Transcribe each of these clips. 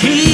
He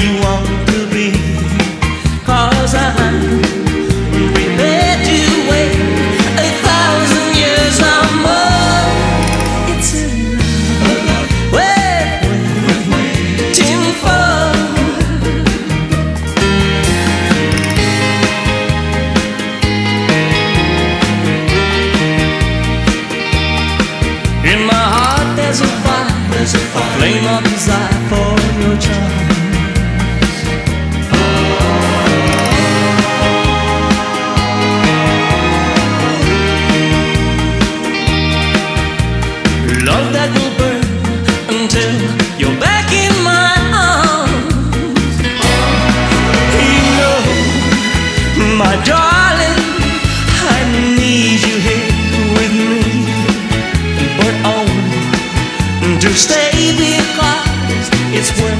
you want to be. Cause I'm to wait a thousand years It's waiting for. In my heart there's a fire, there's a fire. flame of desire for your child to stay because it's worth